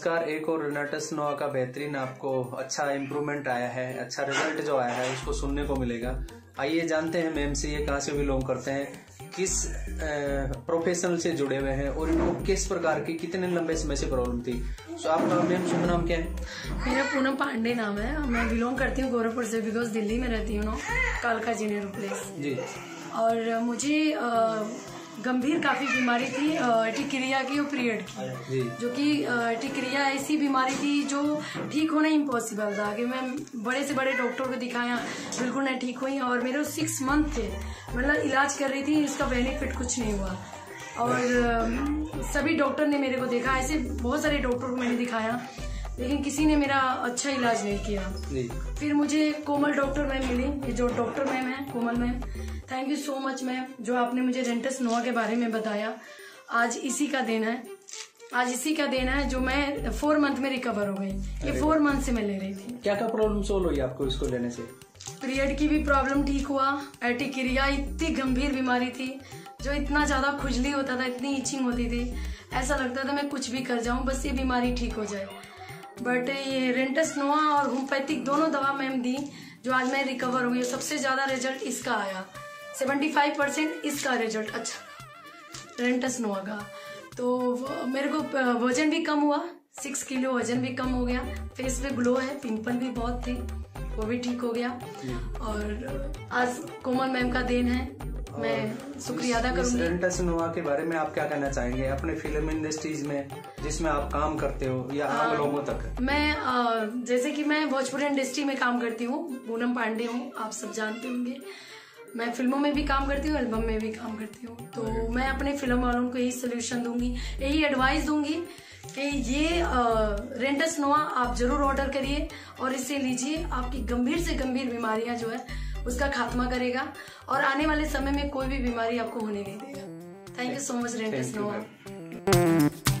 नमस्कार एक और रेनाटस नोआ का बेहतरीन आपको अच्छा इम्प्रूवमेंट आया है अच्छा रिज़ल्ट जो आया है उसको सुनने को मिलेगा। आइए जानते हैं मैम से ये कहाँ से बिलोंग करते हैं किस प्रोफेशनल से जुड़े हुए हैं और इनको किस प्रकार की कितने लंबे समय से प्रॉब्लम थी। तो आपका मैम शुभ नाम क्या है? मेरा पूनम पांडे नाम है। मैं बिलोंग करती हूँ गोरखपुर से बिकॉज़ दिल्ली में रहती हूँ कालका जी नेहरू प्लेस जी। और मुझे गंभीर काफ़ी बीमारी थी टिक्रिया की और पीरियड की जो। कि टिक्रिया ऐसी बीमारी थी जो ठीक होना इम्पॉसिबल था कि मैं बड़े से बड़े डॉक्टर को दिखाया बिल्कुल नहीं ठीक हुई और मेरे सिक्स मंथ थे। मतलब इलाज कर रही थी इसका बेनिफिट कुछ नहीं हुआ। और सभी डॉक्टर ने मेरे को देखा ऐसे बहुत सारे डॉक्टर को मैंने दिखाया। लेकिन किसी ने मेरा अच्छा इलाज नहीं किया। फिर मुझे कोमल डॉक्टर मैम मिली ये जो डॉक्टर मैम है Komal ma'am thank you so much ma'am जो आपने मुझे रेंटस नोआ के बारे में बताया। आज इसी का दिन है। आज इसी का देना है जो मैं फोर मंथ में रिकवर हो गई। ये फोर मंथ से मैं ले रही थी। क्या क्या प्रॉब्लम सोल्व हुई आपको इसको लेने से? पीरियड की भी प्रॉब्लम ठीक हुआ एटिक्रिया इतनी गंभीर बीमारी थी जो इतना ज़्यादा खुजली होता था इतनी इचिंग होती थी। ऐसा लगता था मैं कुछ भी कर जाऊँ बस ये बीमारी ठीक हो जाए। बट ये रेंटस नोआ और होम्योपैथिक दोनों दवा मैम दी जो आज मैं रिकवर हो गई सबसे ज़्यादा रिज़ल्ट इसका आया। सेवेंटी फाइव परसेंट इसका रिज़ल्ट अच्छा। रेंटस नोआ का। तो मेरे को वज़न भी कम हुआ सिक्स किलो वज़न भी कम हो गया। फेस पे ग्लो है पिंपल भी बहुत थे वो भी ठीक हो गया। और आज कोमल मैम का देन है। मैं शुक्रिया अदा करूँगी। के बारे में आप क्या कहना चाहेंगे? अपने फ़िल्म इंडस्ट्रीज़ में जिसमें आप काम करते हो या आम लोगों तक? मैं आ, जैसे कि मैं भोजपुरी इंडस्ट्री में काम करती हूँ पूनम पांडे हूँ आप सब जानते होंगे। मैं फ़िल्मों में भी काम करती हूँ एल्बम में भी काम करती हूँ। तो मैं अपने फ़िल्म वालों को यही सोल्यूशन दूँगी यही एडवाइस दूँगी कि ये रेंटस नोआ आप ज़रूर ऑर्डर करिए और इसे लीजिए आपकी गंभीर से गंभीर बीमारियाँ जो है उसका खात्मा करेगा और आने वाले समय में कोई भी बीमारी आपको होने नहीं देगा। थैंक यू सो मच रेंटस नोआ